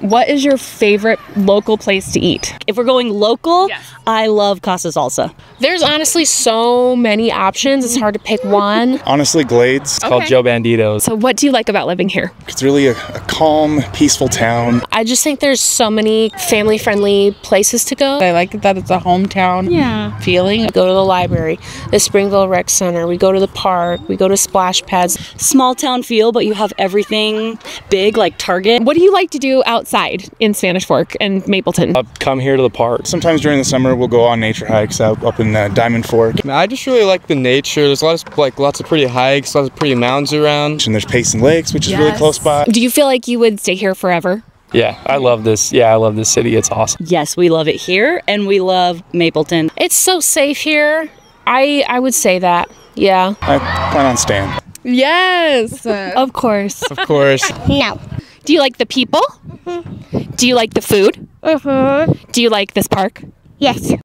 What is your favorite local place to eat? If we're going local, Yes. I love Casa Salsa. There's honestly so many options. It's hard to pick one. Honestly, Glades. It's called Joe Bandito's. So, what do you like about living here? It's really a, a calm, peaceful town. I just think there's so many family friendly places to go. I like that it's a hometown Yeah. feeling. We go to the library, the Springville Rec Center, we go to the park, we go to splash pads. Small town feel, but you have everything big like Target. What do you like to do outside in Spanish Fork and Mapleton? Uh, come here to the park. Sometimes during the summer, we'll go on nature hikes out up in uh, Diamond Fork. I just really like the nature. There's lots of, like lots of pretty hikes, lots of pretty mountains around. And there's Payson Lakes, which is really close by. Do you feel like you would stay here forever? Yeah, I love this. Yeah, I love this city. It's awesome. Yes, we love it here and we love Mapleton. It's so safe here. I I would say that. Yeah. I plan on staying. Yes. of course. Of course. No. Do you like the people? Do you like the food? Mm-hmm. Do you like this park? Yes.